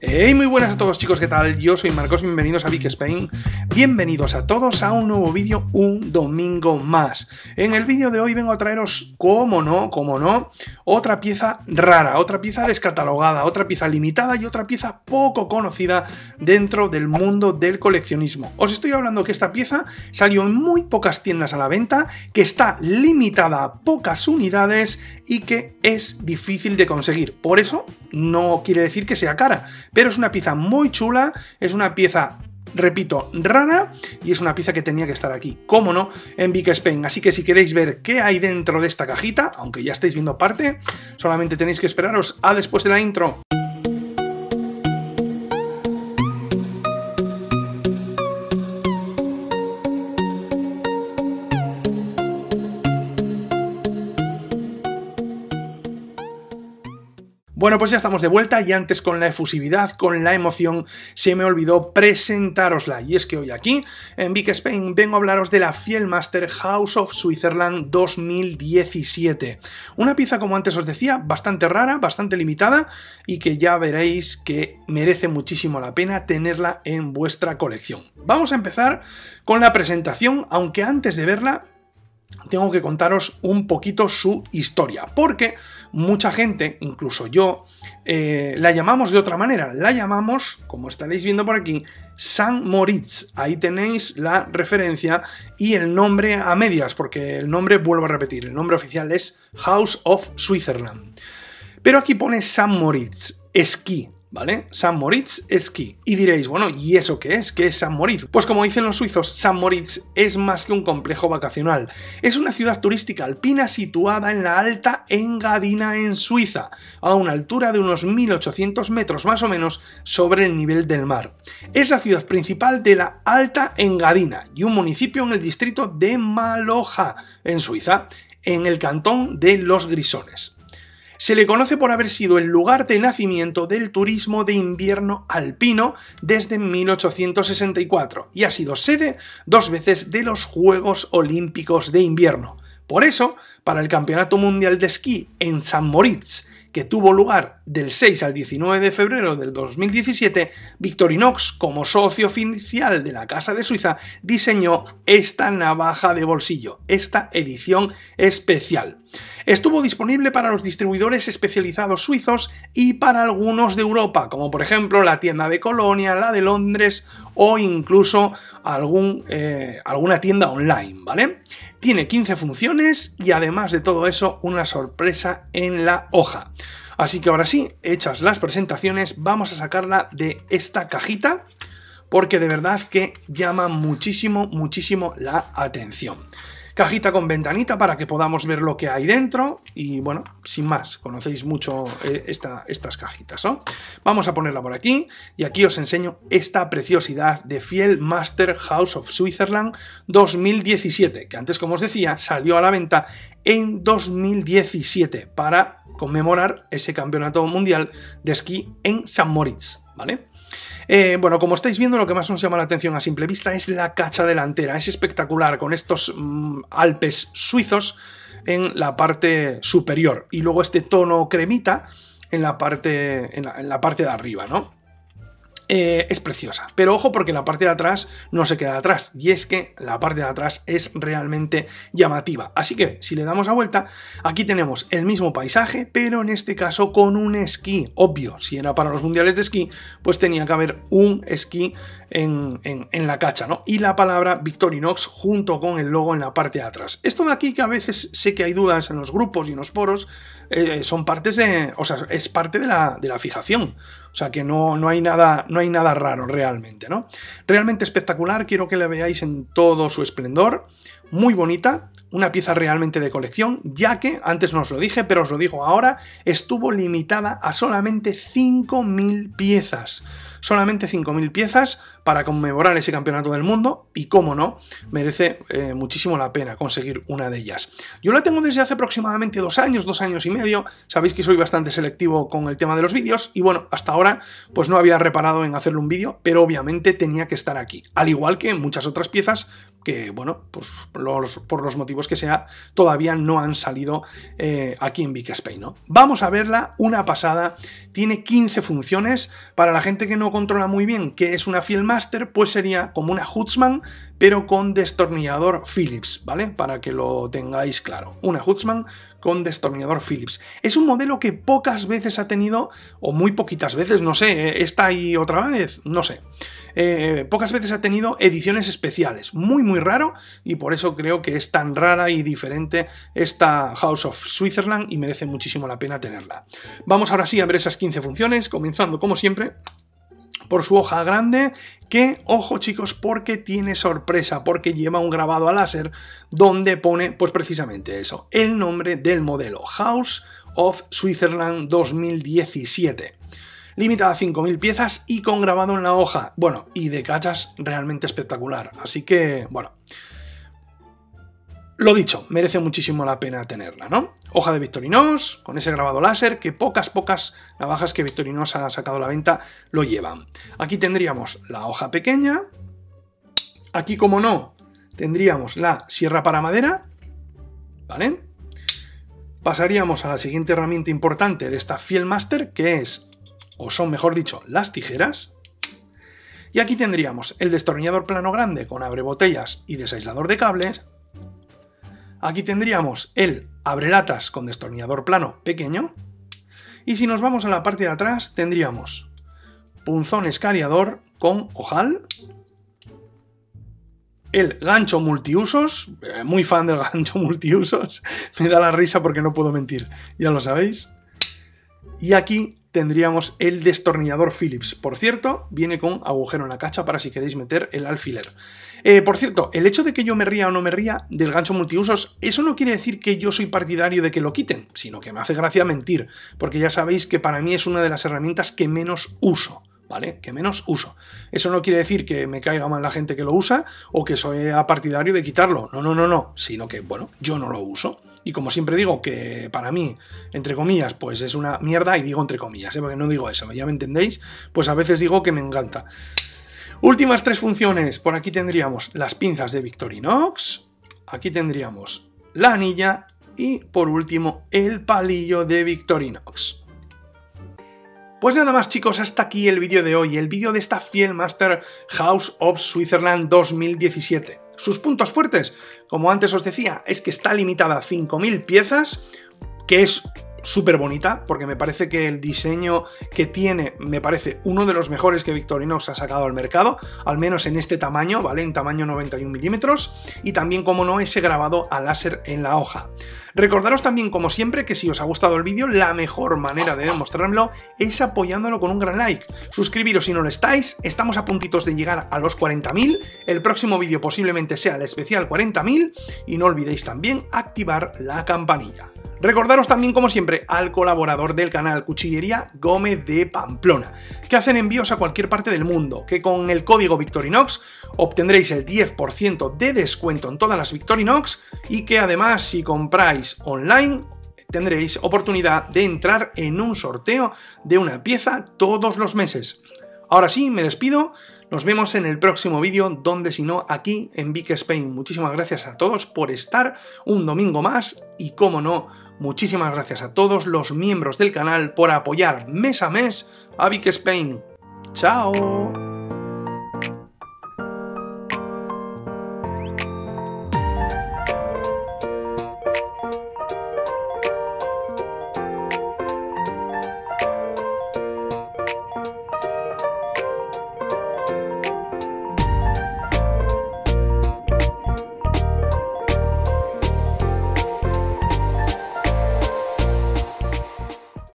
Hey, muy buenas a todos chicos, ¿qué tal? Yo soy Marcos, bienvenidos a Big Spain. Bienvenidos a todos a un nuevo vídeo, un domingo más. En el vídeo de hoy vengo a traeros, como no, como no, otra pieza rara, otra pieza descatalogada, otra pieza limitada y otra pieza poco conocida dentro del mundo del coleccionismo. Os estoy hablando que esta pieza salió en muy pocas tiendas a la venta, que está limitada a pocas unidades y que es difícil de conseguir. Por eso no quiere decir que sea cara pero es una pieza muy chula, es una pieza repito, rara y es una pieza que tenía que estar aquí, cómo no, en Big Spain. Así que si queréis ver qué hay dentro de esta cajita, aunque ya estáis viendo parte, solamente tenéis que esperaros a después de la intro. Bueno, pues ya estamos de vuelta y antes con la efusividad, con la emoción, se me olvidó presentarosla. Y es que hoy aquí, en Big Spain, vengo a hablaros de la Fielmaster House of Switzerland 2017. Una pieza, como antes os decía, bastante rara, bastante limitada y que ya veréis que merece muchísimo la pena tenerla en vuestra colección. Vamos a empezar con la presentación, aunque antes de verla tengo que contaros un poquito su historia, porque mucha gente, incluso yo, eh, la llamamos de otra manera, la llamamos, como estaréis viendo por aquí, San Moritz. Ahí tenéis la referencia y el nombre a medias, porque el nombre, vuelvo a repetir, el nombre oficial es House of Switzerland. Pero aquí pone San Moritz, esquí, ¿vale? San Moritz Ski. Y diréis, bueno, ¿y eso qué es? ¿Qué es San Moritz? Pues como dicen los suizos, San Moritz es más que un complejo vacacional. Es una ciudad turística alpina situada en la Alta Engadina en Suiza, a una altura de unos 1800 metros más o menos sobre el nivel del mar. Es la ciudad principal de la Alta Engadina y un municipio en el distrito de Maloja, en Suiza, en el cantón de Los Grisones. Se le conoce por haber sido el lugar de nacimiento del turismo de invierno alpino desde 1864 y ha sido sede dos veces de los Juegos Olímpicos de Invierno. Por eso, para el Campeonato Mundial de Esquí en San Moritz que tuvo lugar del 6 al 19 de febrero del 2017, Victorinox, como socio oficial de la Casa de Suiza, diseñó esta navaja de bolsillo, esta edición especial. Estuvo disponible para los distribuidores especializados suizos y para algunos de Europa, como por ejemplo la tienda de Colonia, la de Londres o incluso algún, eh, alguna tienda online, ¿vale? Tiene 15 funciones y además de todo eso una sorpresa en la hoja. Así que ahora sí, hechas las presentaciones, vamos a sacarla de esta cajita porque de verdad que llama muchísimo, muchísimo la atención. Cajita con ventanita para que podamos ver lo que hay dentro y bueno, sin más, conocéis mucho eh, estas cajitas, ¿no? Vamos a ponerla por aquí y aquí os enseño esta preciosidad de Fiel Master House of Switzerland 2017, que antes, como os decía, salió a la venta en 2017 para conmemorar ese campeonato mundial de esquí en San Moritz, ¿vale? Eh, bueno, como estáis viendo, lo que más nos llama la atención a simple vista es la cacha delantera. Es espectacular con estos mm, Alpes suizos en la parte superior y luego este tono cremita en la parte, en la parte de arriba, ¿no? Eh, es preciosa. Pero ojo porque la parte de atrás no se queda atrás. Y es que la parte de atrás es realmente llamativa. Así que si le damos la vuelta, aquí tenemos el mismo paisaje, pero en este caso con un esquí. Obvio, si era para los mundiales de esquí, pues tenía que haber un esquí en, la cacha, ¿no? Y la palabra Victorinox junto con el logo en la parte de atrás. Esto de aquí que a veces sé que hay dudas en los grupos y en los foros, eh, son partes de... o sea, es parte de la, de la fijación. O sea que no, no, hay nada, no hay nada raro realmente, ¿no? Realmente espectacular, quiero que la veáis en todo su esplendor. Muy bonita, una pieza realmente de colección, ya que, antes no os lo dije, pero os lo digo ahora, estuvo limitada a solamente 5.000 piezas solamente 5.000 piezas para conmemorar ese campeonato del mundo y, como no, merece eh, muchísimo la pena conseguir una de ellas. Yo la tengo desde hace aproximadamente dos años, dos años y medio, sabéis que soy bastante selectivo con el tema de los vídeos y bueno, hasta ahora pues no había reparado en hacerle un vídeo, pero obviamente tenía que estar aquí, al igual que muchas otras piezas que, bueno, pues por los motivos que sea, todavía no han salido eh, aquí en Big Spain, ¿no? Vamos a verla, una pasada, tiene 15 funciones, para la gente que no controla muy bien qué es una Master, pues sería como una Hutzman, pero con destornillador Phillips, ¿vale? Para que lo tengáis claro. Una Hutzman con destornillador Phillips. Es un modelo que pocas veces ha tenido, o muy poquitas veces, no sé, esta y otra vez, no sé. Eh, pocas veces ha tenido ediciones especiales. Muy, muy raro, y por eso creo que es tan rara y diferente esta House of Switzerland y merece muchísimo la pena tenerla. Vamos ahora sí a ver esas 15 funciones, comenzando como siempre por su hoja grande, que, ojo chicos, porque tiene sorpresa, porque lleva un grabado a láser donde pone, pues precisamente eso, el nombre del modelo, House of Switzerland 2017 limitada a 5.000 piezas y con grabado en la hoja. Bueno, y de cachas realmente espectacular. Así que, bueno, lo dicho, merece muchísimo la pena tenerla, ¿no? Hoja de Victorinos, con ese grabado láser, que pocas, pocas navajas que Victorinos ha sacado a la venta lo llevan. Aquí tendríamos la hoja pequeña, aquí como no, tendríamos la sierra para madera, ¿vale? Pasaríamos a la siguiente herramienta importante de esta Master, que es, o son mejor dicho, las tijeras. Y aquí tendríamos el destornillador plano grande con abre botellas y desaislador de cables, Aquí tendríamos el abrelatas con destornillador plano pequeño. Y si nos vamos a la parte de atrás, tendríamos punzón escariador con ojal. El gancho multiusos, eh, muy fan del gancho multiusos, me da la risa porque no puedo mentir, ya lo sabéis. Y aquí tendríamos el destornillador Phillips. Por cierto, viene con agujero en la cacha para si queréis meter el alfiler. Eh, por cierto, el hecho de que yo me ría o no me ría del gancho multiusos, eso no quiere decir que yo soy partidario de que lo quiten, sino que me hace gracia mentir, porque ya sabéis que para mí es una de las herramientas que menos uso. ¿Vale? Que menos uso. Eso no quiere decir que me caiga mal la gente que lo usa o que soy partidario de quitarlo. No, no, no, no. Sino que, bueno, yo no lo uso. Y como siempre digo que para mí, entre comillas, pues es una mierda, y digo entre comillas, ¿eh? porque no digo eso, ya me entendéis, pues a veces digo que me encanta. Últimas tres funciones. Por aquí tendríamos las pinzas de Victorinox. Aquí tendríamos la anilla. Y por último, el palillo de Victorinox. Pues nada más chicos, hasta aquí el vídeo de hoy, el vídeo de esta Fiel Master House of Switzerland 2017. Sus puntos fuertes, como antes os decía, es que está limitada a 5.000 piezas, que es súper bonita, porque me parece que el diseño que tiene me parece uno de los mejores que Victorinox ha sacado al mercado, al menos en este tamaño, ¿vale? En tamaño 91 milímetros, y también, como no, ese grabado a láser en la hoja. Recordaros también, como siempre, que si os ha gustado el vídeo, la mejor manera de demostrármelo es apoyándolo con un gran like. Suscribiros si no lo estáis, estamos a puntitos de llegar a los 40.000, el próximo vídeo posiblemente sea el especial 40.000, y no olvidéis también activar la campanilla. Recordaros también, como siempre, al colaborador del canal Cuchillería Gómez de Pamplona, que hacen envíos a cualquier parte del mundo, que con el código Victorinox obtendréis el 10% de descuento en todas las Victorinox y que además si compráis online tendréis oportunidad de entrar en un sorteo de una pieza todos los meses. Ahora sí, me despido. Nos vemos en el próximo vídeo, donde si no, aquí en Big Spain. Muchísimas gracias a todos por estar un domingo más y, como no, muchísimas gracias a todos los miembros del canal por apoyar mes a mes a Big Spain. ¡Chao!